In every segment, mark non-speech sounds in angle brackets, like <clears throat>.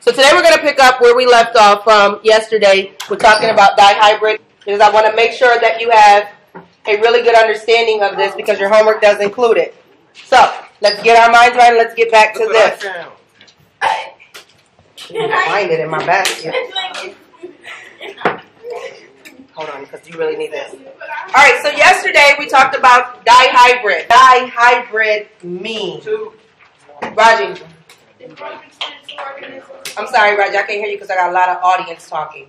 So today we're going to pick up where we left off from yesterday. We're talking about dihybrid because I want to make sure that you have a really good understanding of this because your homework does include it. So let's get our minds right and let's get back to Look this. I found. Find it in my basket. Hold on, because you really need this. All right, so yesterday we talked about dihybrid. Dihybrid means. Two. Raji, I'm sorry, Raji, I can't hear you because I got a lot of audience talking.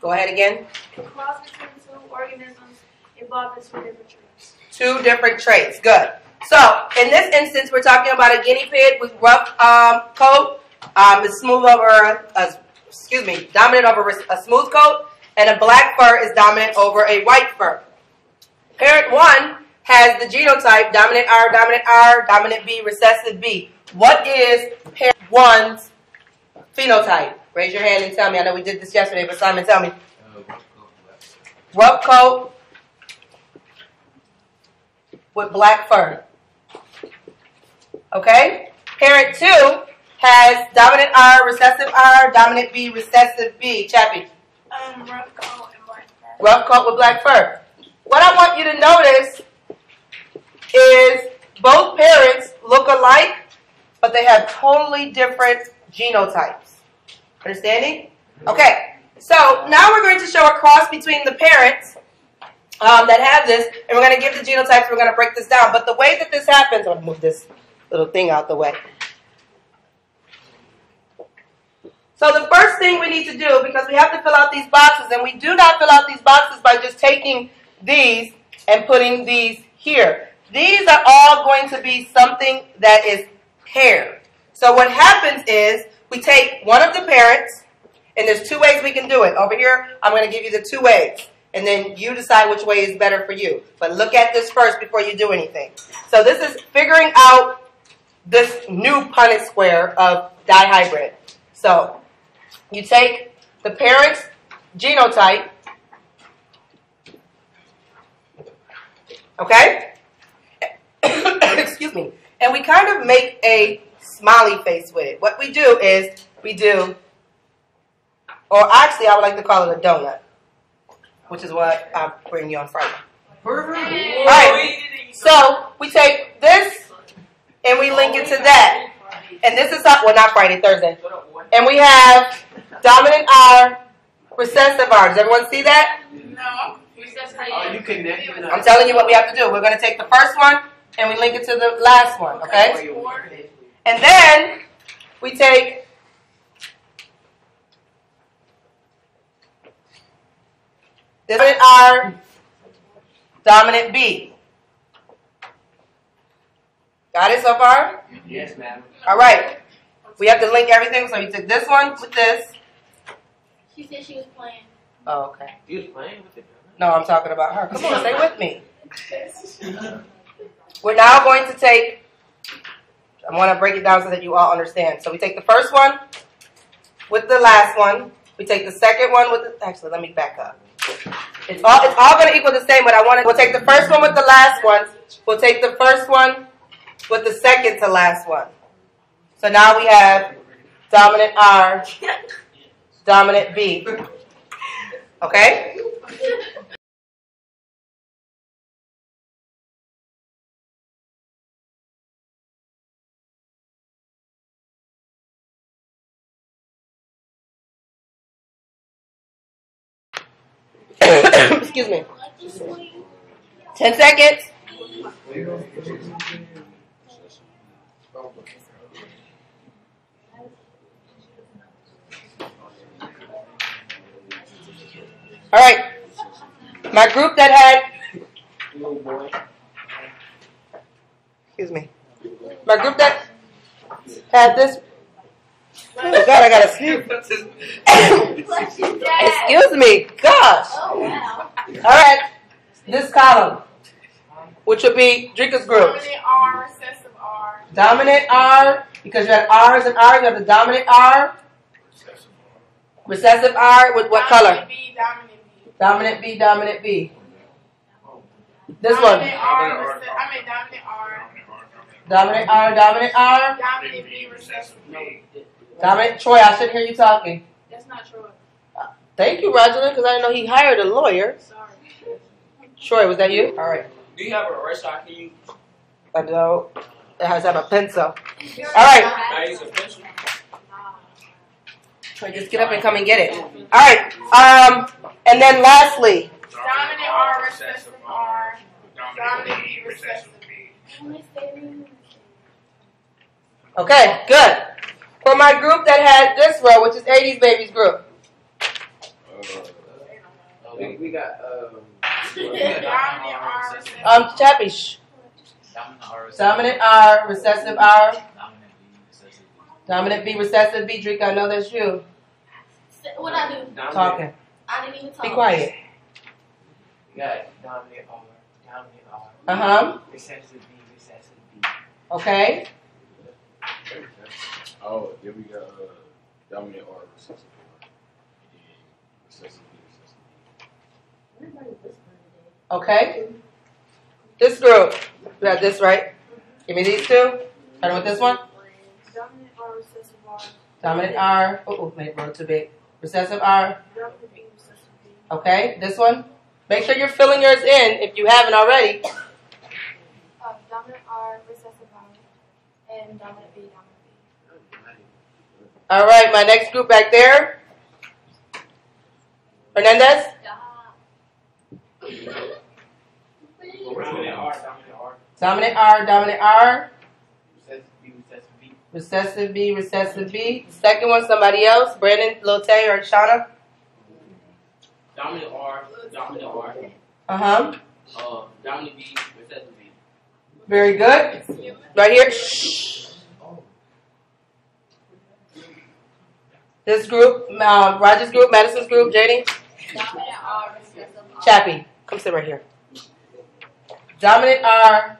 Go ahead again. The cross between two organisms involving two different traits. Two different traits. Good. So in this instance, we're talking about a guinea pig with rough um, coat, um, is smooth over, a, a- excuse me, dominant over a smooth coat, and a black fur is dominant over a white fur. Parent one has the genotype dominant R, dominant R, dominant B, recessive B. What is parent one's phenotype? Raise your hand and tell me. I know we did this yesterday, but Simon, tell me. Rough coat with black fur. Okay? Parent two has dominant R, recessive R, dominant B, recessive B. Chappie. Um, rough coat and black fur. Rough coat with black fur. What I want you to notice is both parents look alike, but they have totally different genotypes. Understanding? Okay. So now we're going to show a cross between the parents um, that have this, and we're going to give the genotypes. We're going to break this down. But the way that this happens, I'm going to move this little thing out the way. So the first thing we need to do, because we have to fill out these boxes, and we do not fill out these boxes by just taking these and putting these here. These are all going to be something that is paired. So what happens is we take one of the parents, and there's two ways we can do it. Over here, I'm going to give you the two ways, and then you decide which way is better for you. But look at this first before you do anything. So this is figuring out this new Punnett square of dihybrid. So you take the parent's genotype, okay? Excuse me. And we kind of make a smiley face with it. What we do is we do, or actually, I would like to call it a donut, which is what I'm bringing you on Friday. All right. So we take this and we link it to that. And this is how, well, not Friday, Thursday. And we have dominant R, recessive R. Does everyone see that? No. That's Oh, you connected. I'm telling you what we have to do. We're going to take the first one and we link it to the last one, okay? And then we take dominant our dominant B. Got it so far? Yes, ma'am. All right. We have to link everything. So you took this one with this. She said she was playing. Oh, okay. You was playing with it. No, I'm talking about her. Come on, stay with me. <laughs> We're now going to take, I want to break it down so that you all understand. So we take the first one with the last one. We take the second one with the, actually, let me back up. It's all, it's all going to equal the same, but I want to, we'll take the first one with the last one. We'll take the first one with the second to last one. So now we have dominant R, <laughs> dominant B. Okay? Excuse me. 10 seconds. All right. My group that had, excuse me, my group that had this. Oh God, I gotta sleep. Excuse me, gosh. Oh, wow. All right, this column, which would be Drinker's group. Dominant R, recessive R. Dominant R, because you have R's and R, you have the dominant R. Recessive R with what color? Dominant B, dominant B. Dominant B, dominant B. This dominant one. R, rece- I mean dominant R. Dominant R, dominant R. Dominant B, recessive B. Dominant Troy, I shouldn't hear you talking. That's not true. Thank you, Roger, because I didn't know he hired a lawyer. Sorry. Troy, was that you? All right. Do you have a rush I can use? I know. It has to have a pencil. All right. I use a pencil. Troy, just get up and come and get it. All right. Um, and then lastly, Dominant R, recessive R. Dominant B, recessive B. okay, good. For my group that had this row, which is 80s babies group, Uh, we, we got um. Dominant R, um, Chappie. Dominant R. Recessive R, Dominant B. Recessive B. dominant B, recessive B. Drake, I know that's you What I do? Dominant, talking. I didn't even talk. Be quiet. We got dominant R, dominant R. Uh huh. Recessive B, recessive B. Okay. Oh, then we got uh, dominant R recessive R. And recessive B, recessive B. Okay. This group, we have this right. Give me these two. Starting with this one. Dominant R, recessive R. Dominant R. Oh, oh, made row too big. Recessive R. Dominant B, recessive B. Okay. This one. Make sure you're filling yours in if you haven't already. Uh, dominant R, recessive R, and dominant B, dominant B. All right. My next group back there. Hernandez. Dominant R, dominant R. Dominant R. Dominant R. Recessive B, recessive B. Recessive B. Recessive B. Second one. Somebody else. Brandon, Lotte, or Shauna. Dominant R, dominant R. Uh huh. Uh, dominant B, recessive B. Very good. Right here. Shh. This group, uh, Rogers group, Madison's group, JD. Chappie, come sit right here. Dominant R,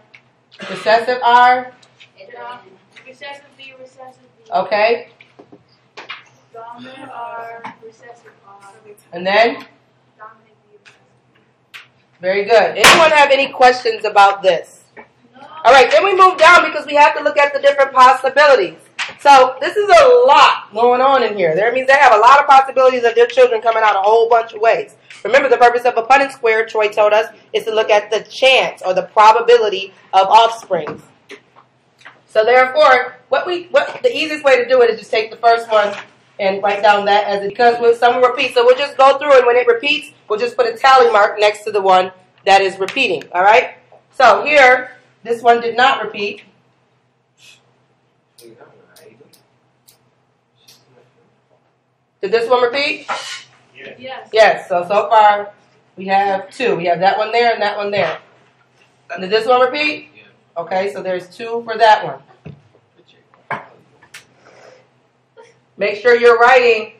recessive R, Recessive B, recessive B. okay, Dominant R, recessive R. and then very good. Anyone have any questions about this? All right, then we move down because we have to look at the different possibilities. So this is a lot going on in here. That means they have a lot of possibilities of their children coming out a whole bunch of ways. Remember, the purpose of a Punnett square, Troy told us, is to look at the chance or the probability of offspring. So therefore, what we what the easiest way to do it is just take the first one and write down that as it because with some will repeat. So we'll just go through and when it repeats, we'll just put a tally mark next to the one that is repeating. All right. So here, this one did not repeat. Did this one repeat? Yes. Yes. So so far we have two. We have that one there and that one there. Did this one repeat? Yeah. Okay, so there's two for that one. Make sure you're writing.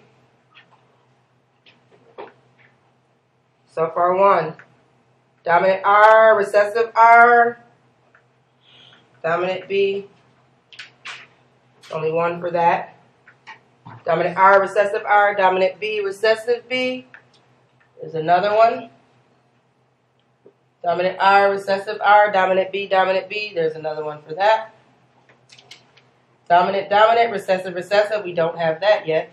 So far one. Dominant R, recessive R. Dominant B. Only one for that. Dominant R, recessive R. Dominant B, recessive B. There's another one. Dominant R, recessive R, dominant B, dominant B. There's another one for that. Dominant, dominant, recessive, recessive. We don't have that yet.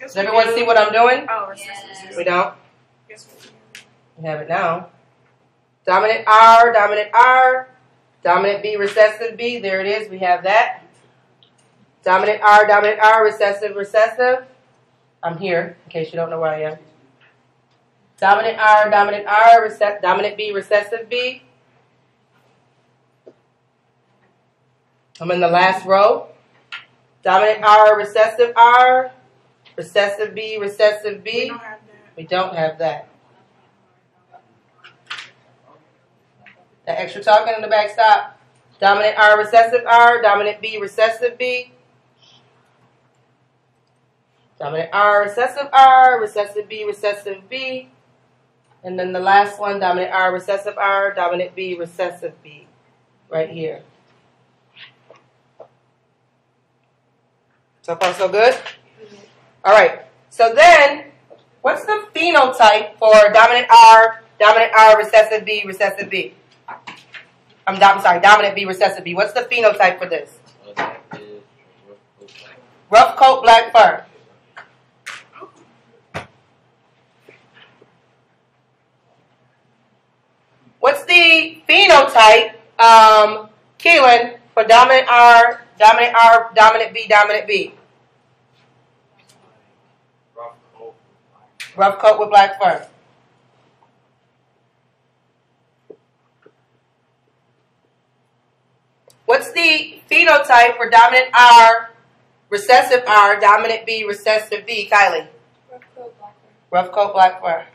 Does everyone see what I'm doing? Oh, recessive. We don't. Yes, we do. We have it now. Dominant R, dominant R, dominant B, recessive B. There it is. We have that. Dominant R, dominant R, recessive, recessive. I'm here in case you don't know where I am. Dominant R, dominant R, recess, dominant B, recessive B. I'm in the last row. Dominant R, recessive R, recessive B, recessive We B. don't have that. We don't have that. That extra talking in the back stop. Dominant R, recessive R, dominant B, recessive B. Dominant R, recessive R, recessive B, recessive B. And then the last one, dominant R, recessive R, dominant B, recessive B. Right here. So far, so good? All right. So then, what's the phenotype for dominant R, dominant R, recessive B, recessive B? I'm, I'm sorry, dominant B, recessive B. What's the phenotype for this? Rough coat, black fur. What's the phenotype, um, Keelan, for dominant R, dominant R, dominant B, dominant B? Rough coat with black fur. The phenotype for dominant R, recessive R, dominant B, recessive B? Kylie. Rough coat, black fur. Rough coat, black fur.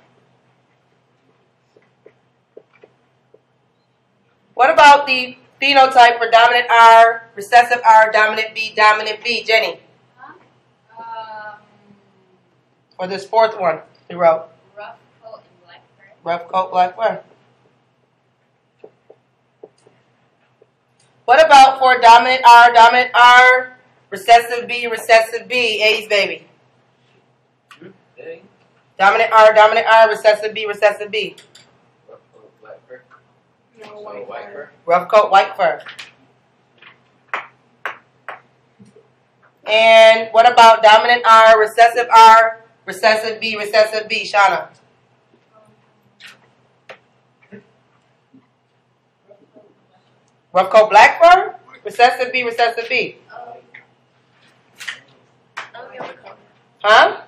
What about the phenotype for dominant R, recessive R, dominant B, dominant B? Jenny, Um, or this fourth one we wrote. rough coat and black fur. Rough coat, black fur. What about for dominant R, dominant R, recessive B, recessive B, A's baby? Hey. Dominant R, dominant R, recessive B, recessive B. Rough coat, fur. White fur. fur. Rough coat, white fur. And what about dominant R, recessive R, recessive B, recessive B, Shauna? Rough coat, black fur, recessive B, recessive B. Huh?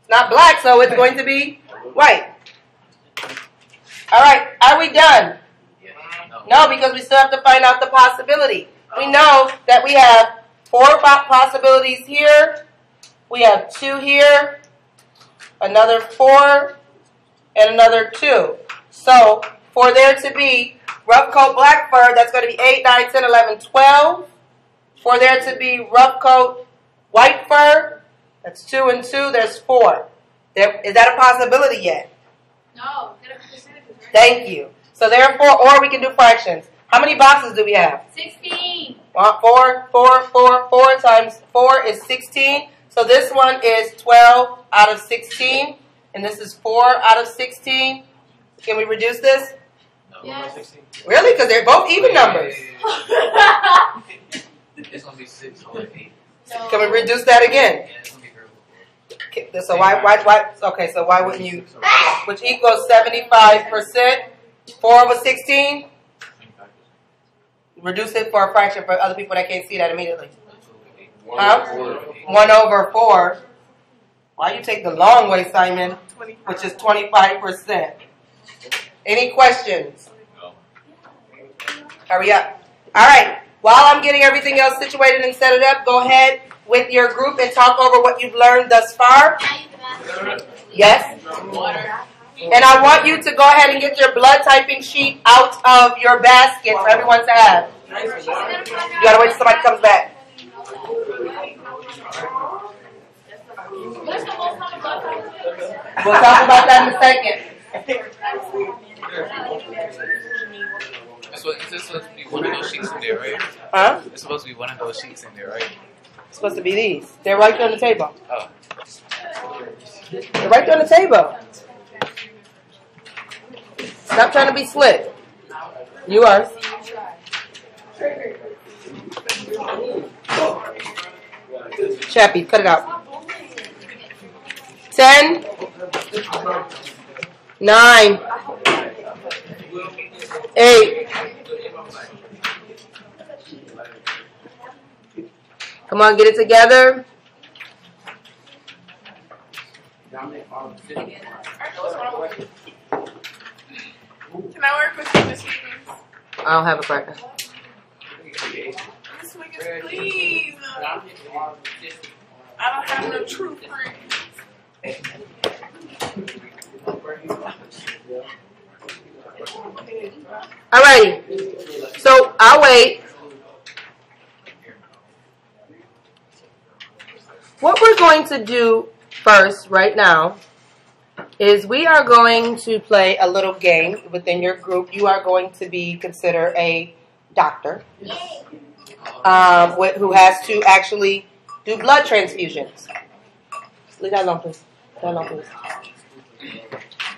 It's not black, so it's going to be white. All right, are we done? No, because we still have to find out the possibility. We know that we have four possibilities here. We have two here, another four, and another two. So, for there to be rough coat black fur, that's going to be 8, 9, 10, 11, 12. For there to be rough coat white fur, that's 2 and 2, there's 4. There, is that a possibility yet? No, get a percentage. right? Thank you. So therefore, or we can do fractions. How many boxes do we have? 16. Uh, Four, four, four, four times four is 16. So this one is 12 out of 16. And this is 4 out of 16. Can we reduce this? No. Yes. Really? Because they're both even numbers. It's gonna be six or eight. Can we reduce that again? Yeah, it's gonna be very Okay, So why, why, why, okay, so why wouldn't you, which equals 75%, 4 over 16? Reduce it for a fraction for other people that can't see that immediately. Huh? 1 over 4. Why you take the long way, Simon? Which is 25%. Any questions? No. Hurry up. All right. While I'm getting everything else situated and set it up, go ahead with your group and talk over what you've learned thus far. Yes? And I want you to go ahead and get your blood typing sheet out of your basket for everyone to have. You gotta wait till somebody comes back. We'll talk about that in a second. It's supposed, it's supposed to be one of those sheets in there, right? Huh? It's supposed to be one of those sheets in there, right? It's supposed to be these. They're right there on the table. Oh. They're right there on the table. Stop trying to be slick. You are. Chappie, cut it out. Ten. Nine. Eight. Come on, get it together. Can I work with you this weekend? I don't have a partner. This weekend, please. I don't have no true friends. Alrighty. So I'll wait. What we're going to do first, right now, is we are going to play a little game within your group. You are going to be considered a doctor um, wh- who has to actually do blood transfusions. Leave that alone, please. Leave that alone, please.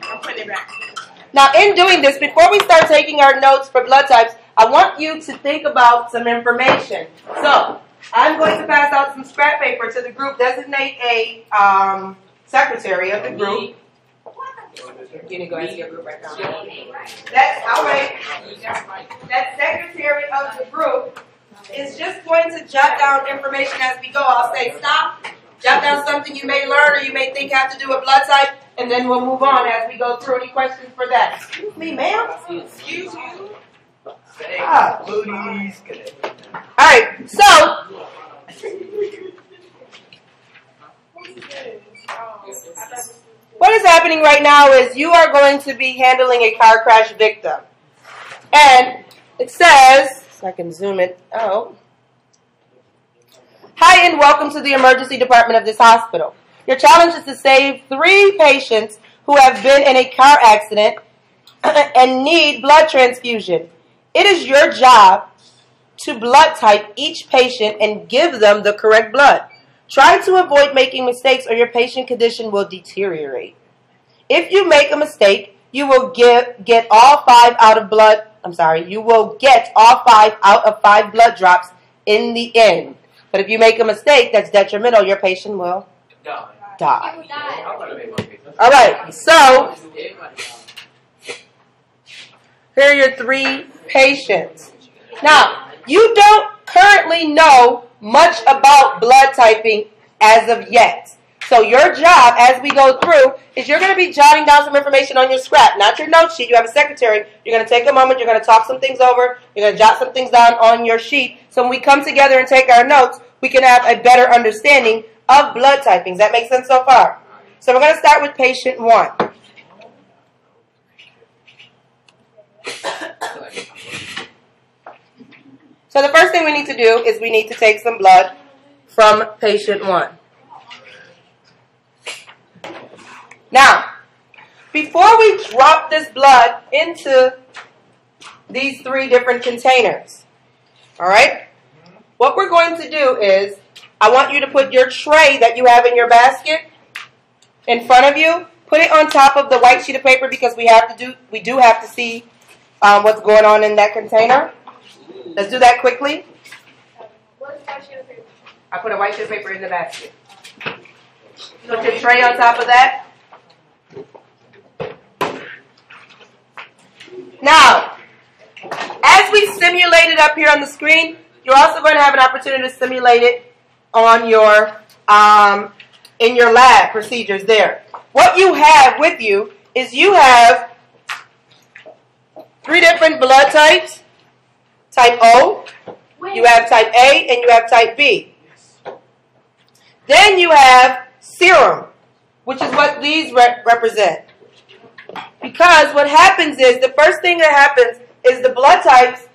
I'm it back. Now, in doing this, before we start taking our notes for blood types, I want you to think about some information. So, I'm going to pass out some scrap paper to the group. Designate a um, secretary of the group. You need to go into your group right now. That's I'll wait. That secretary of the group is just going to jot down information as we go. I'll say stop, jot down something you may learn or you may think have to do with blood type, and then we'll move on as we go through. Any questions for that? Excuse me, ma'am. Excuse you. Ah. Booties. All right. So what is happening right now is you are going to be handling a car crash victim, and it says, so I can zoom it out. Hi, and welcome to the emergency department of this hospital. Your challenge is to save three patients who have been in a car accident <clears throat> and need blood transfusion. It is your job to blood type each patient and give them the correct blood. Try to avoid making mistakes or your patient condition will deteriorate. If you make a mistake, you will get, get all five out of blood. I'm sorry, you will get all five out of five blood drops in the end. But if you make a mistake that's detrimental, your patient will Die. Die. All right, so here are your three patients. Now, you don't currently know much about blood typing as of yet. So your job as we go through is you're going to be jotting down some information on your scrap, not your note sheet. You have a secretary. You're going to take a moment. You're going to talk some things over. You're going to jot some things down on your sheet. So when we come together and take our notes, we can have a better understanding of blood typings. That makes sense so far? So we're going to start with patient one. So the first thing we need to do is we need to take some blood from patient one. Now, before we drop this blood into these three different containers, all right, what we're going to do is I want you to put your tray that you have in your basket in front of you. Put it on top of the white sheet of paper because we have to do we do have to see um, what's going on in that container. Let's do that quickly. I put a white sheet of paper in the basket. Put your tray on top of that. Now, as we simulate it up here on the screen, you're also going to have an opportunity to simulate it on your um, in your lab procedures there. What you have with you is you have three different blood types. Type O, you have type A, and you have type B. Then you have serum, which is what these re- represent. Because what happens is the first thing that happens is the blood types,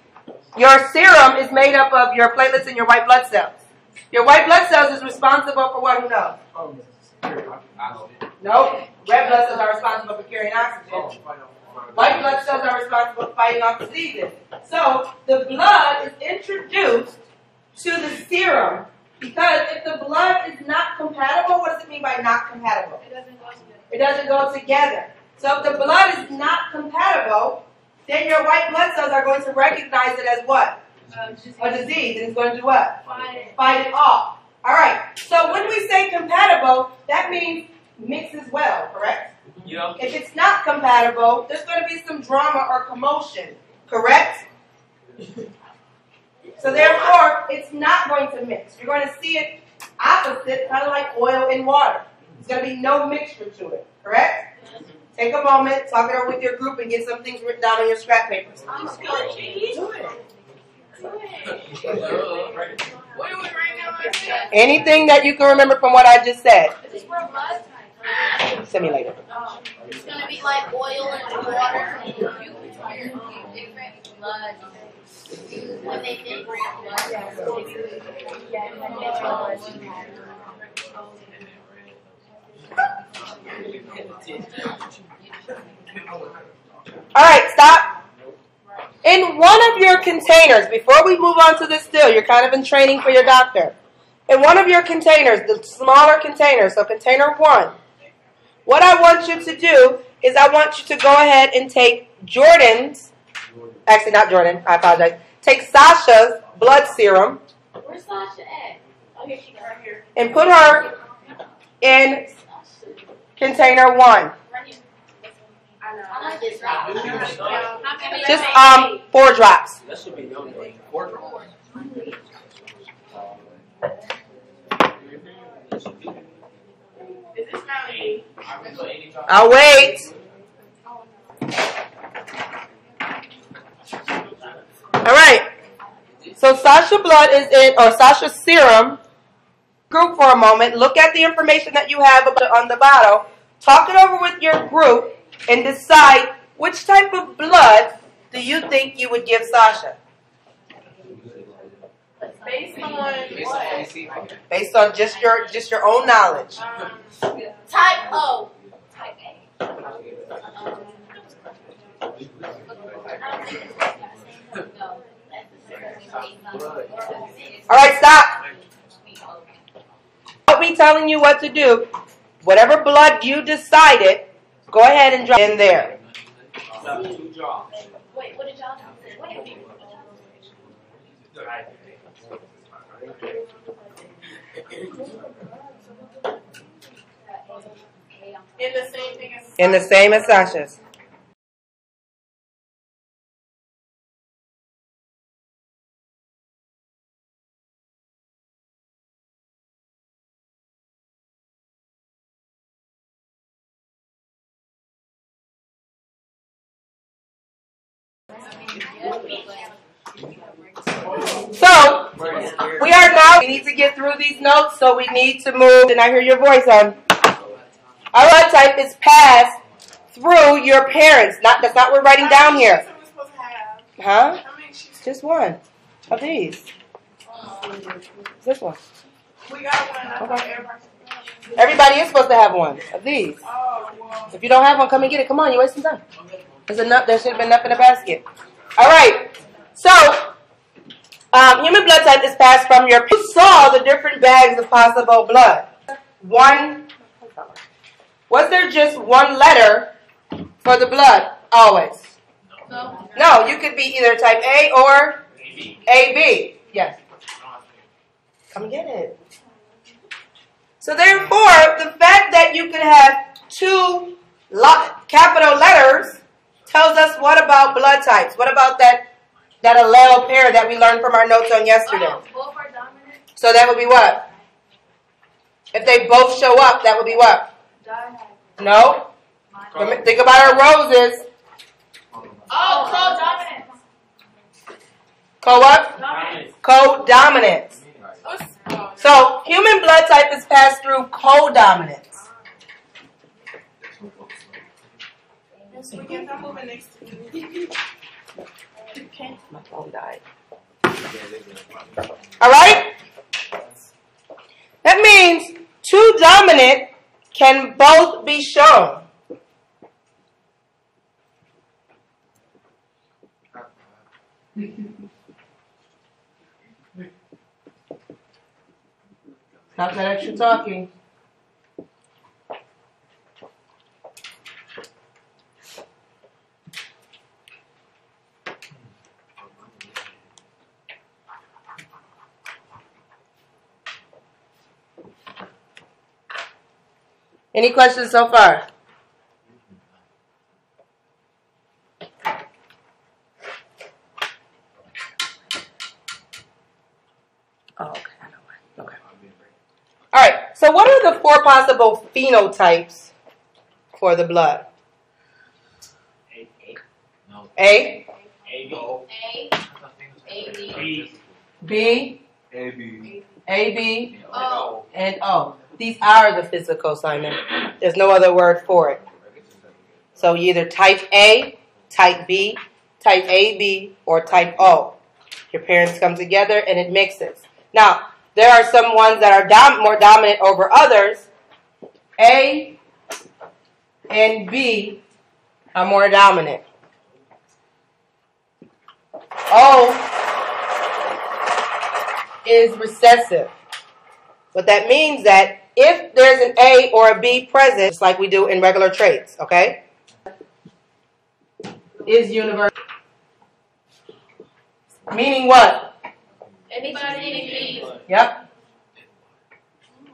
your serum is made up of your platelets and your white blood cells. Your white blood cells is responsible for what? Who knows? Nope. Red blood cells are responsible for carrying oxygen. White blood cells are responsible for fighting off diseases. So the blood is introduced to the serum because if the blood is not compatible, what does it mean by not compatible? It doesn't go together. It doesn't go together. So if the blood is not compatible, then your white blood cells are going to recognize it as what? Just A disease, and it's going to do what? find it. Fight it off. All right. So when we say compatible, that means mixes well, correct? Yeah. If it's not compatible, there's going to be some drama or commotion, correct? So therefore, it's not going to mix. You're going to see it opposite, kind of like oil and water. There's going to be no mixture to it, correct? Take a moment, talk it over with your group, and get some things written down on your scrap papers. I'm good, Anything that you can remember from what I just said, This is for blood type. simulate it. It's gonna be like oil and water. Different blood. When they did blood. All right, stop. In one of your containers, before we move on to this still, you're kind of in training for your doctor. In one of your containers, the smaller container, so container one, what I want you to do is I want you to go ahead and take Jordan's, actually not Jordan, I apologize, take Sasha's blood serum. Where's Sasha at? Oh, right here. and put her in container one. I know. I like this right. Just um four drops. That should be no. Four Is this not me? I'll wait. All right. So Sasha blood is in, or Sasha serum. Group for a moment. Look at the information that you have on the bottle. Talk it over with your group and decide which type of blood do you think you would give Sasha, Based on what? Based on just your just your own knowledge. Um, Type O. Type A. All right, stop. I'll be telling you what to do. Whatever blood you decided, go ahead and drop in there. Two jobs. Wait, what did y'all say? Wait. in the same thing as. In the same as Sasha's. So, we are now, we need to get through these notes, so we need to move, and I hear your voice on. Our blood type is passed through your parents. Not That's not what we're writing down here. Huh? Just one of these. This one. Okay. everybody. Is supposed to have one of these. If you don't have one, come and get it. Come on, you're wasting time. There's enough. There should have been enough in the basket. All right. So, um, human blood type is passed from your. You saw the different bags of possible blood. One. Was there just one letter for the blood always? No. No, you could be either type A or AB. Yes. Come get it. So therefore, the fact that you could have two lo- capital letters tells us what about blood types? What about that that allele pair that we learned from our notes on yesterday? Oh, both are dominant. So that would be what? If they both show up, that would be what? No. Think about our roses. Oh, co-dominant. Co what? Dominant. Co-dominant. Oh, So human blood type is passed through co-dominance. So we get that moving next to <laughs> you. My phone died. All right? That means two dominant can both be shown. Stop that extra talking. Any questions so far? Oh, okay. I know why. Okay. All right. So, what are the four possible phenotypes for the blood? A, A, No. A, A, B. A. A. B. B. B, A B. A, B, O. and O. These are the physical, Simon. There's no other word for it. So, you either type A, type B, type AB, or type O. Your parents come together and it mixes. Now, there are some ones that are dom- more dominant over others. A and B are more dominant. O is recessive. What that means that if there's an A or a B present, just like we do in regular traits, okay? Is universal. Meaning what? Anybody in Yep.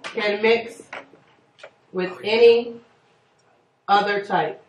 can mix with any other type.